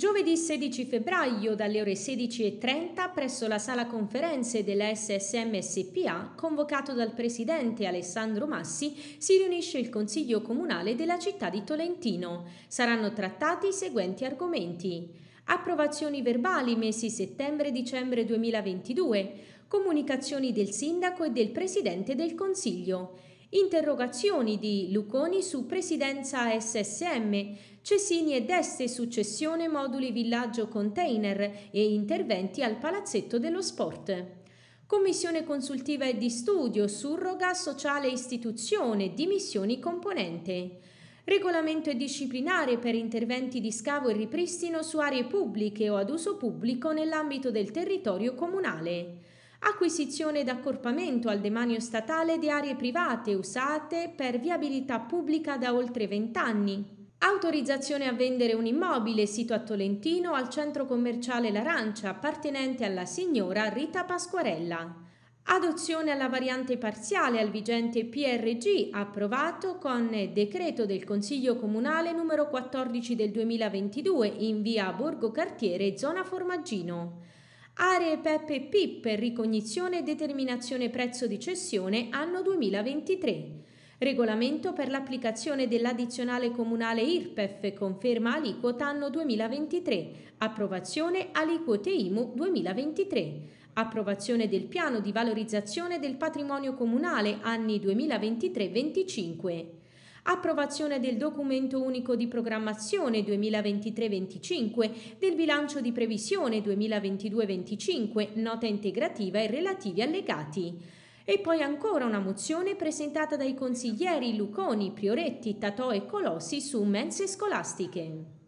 Giovedì 16 febbraio dalle ore 16.30 presso la sala conferenze della SSM SPA, convocato dal presidente Alessandro Massi, si riunisce il Consiglio Comunale della città di Tolentino. Saranno trattati i seguenti argomenti. Approvazioni verbali mesi settembre e dicembre 2022, comunicazioni del sindaco e del presidente del Consiglio interrogazioni di Luconi su presidenza SSM, Cesini e Deste successione moduli villaggio container e interventi al palazzetto dello sport. Commissione consultiva e di studio, surroga sociale istituzione, dimissioni componente. Regolamento e disciplinare per interventi di scavo e ripristino su aree pubbliche o ad uso pubblico nell'ambito del territorio comunale acquisizione ed accorpamento al demanio statale di aree private usate per viabilità pubblica da oltre 20 anni, Autorizzazione a vendere un immobile sito a Tolentino al centro commerciale L'Arancia appartenente alla signora Rita Pasquarella. Adozione alla variante parziale al vigente PRG approvato con decreto del Consiglio Comunale numero 14 del 2022 in via Borgo Cartiere, zona Formaggino. Aree PEP per ricognizione e determinazione prezzo di cessione anno 2023. Regolamento per l'applicazione dell'addizionale comunale IRPEF conferma aliquota anno 2023. Approvazione aliquote IMU 2023. Approvazione del piano di valorizzazione del patrimonio comunale anni 2023-25 approvazione del documento unico di programmazione 2023-25, del bilancio di previsione 2022-25, nota integrativa e relativi allegati. E poi ancora una mozione presentata dai consiglieri Luconi, Prioretti, Tatò e Colossi su mense scolastiche.